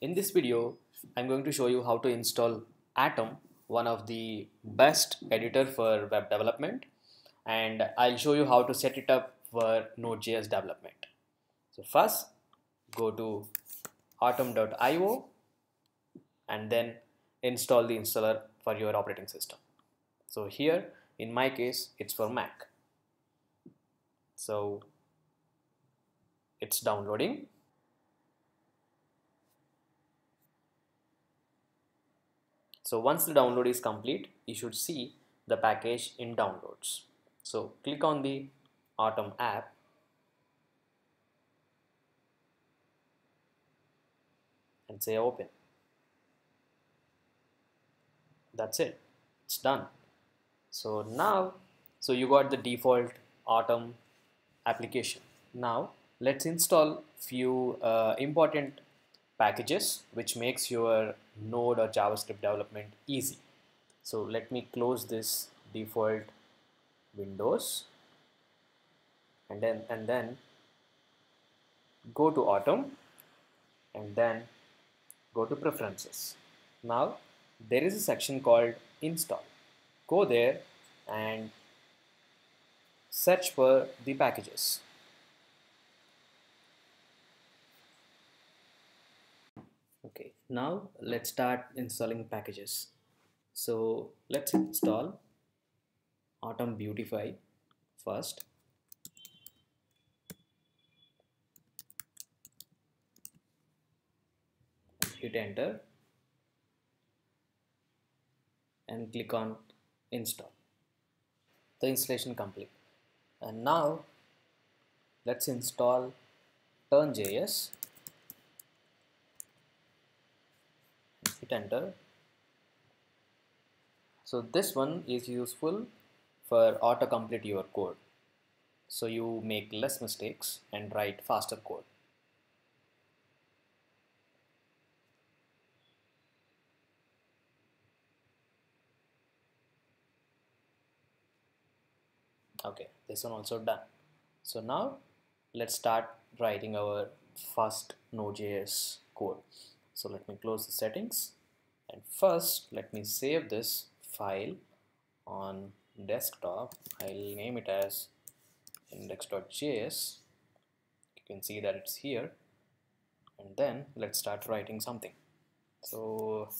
In this video, I'm going to show you how to install Atom, one of the best editor for web development. And I'll show you how to set it up for Node.js development. So first, go to atom.io and then install the installer for your operating system. So here, in my case, it's for Mac. So it's downloading So once the download is complete, you should see the package in downloads. So click on the Atom app and say open. That's it. It's done. So now, so you got the default Atom application. Now let's install few uh, important packages which makes your node or javascript development easy. So let me close this default windows. And then and then go to atom and then go to preferences. Now there is a section called install. Go there and search for the packages okay now let's start installing packages. So let's install atom beautify first. Hit enter and click on install. The installation complete. And now let's install tern.js hit enter. So this one is useful for autocomplete your code. So you make less mistakes and write faster code. Okay this one also done. So now let's start writing our first node.js code. So let me close the settings and first let me save this file on desktop. I'll name it as index.js you can see that it's here. And then let's start writing something. So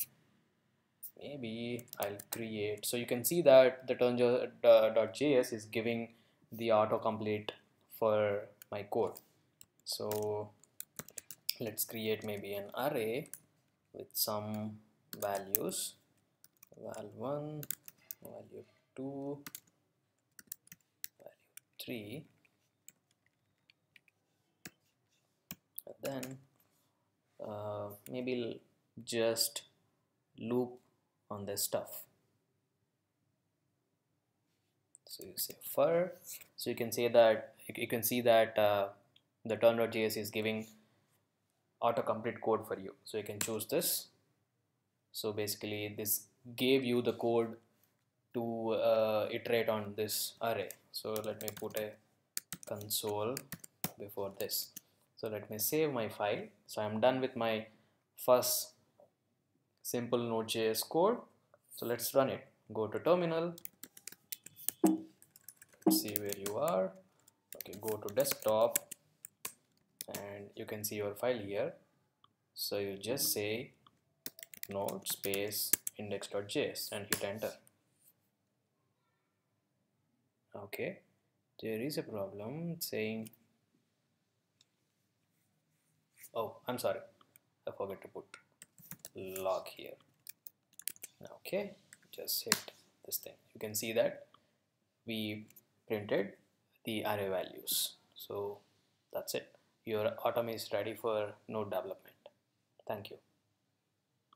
maybe I'll create. So you can see that the tern.js is giving the autocomplete for my code. So let's create maybe an array with some values val1 value 2 value 3 and then uh, maybe just loop on this stuff. So you say for so you can say that you can see that uh, the tern.js is giving autocomplete code for you. So you can choose this so basically this gave you the code to uh, iterate on this array. So let me put a console before this. So let me save my file. So I'm done with my first simple node.js code. So let's run it. Go to terminal. See where you are. Okay go to desktop. And you can see your file here. So you just say node space index.js and hit enter. Okay there is a problem saying oh I'm sorry I forgot to put log here. Okay just hit this thing. You can see that we printed the array values. So that's it. Your atom is ready for node development. Thank you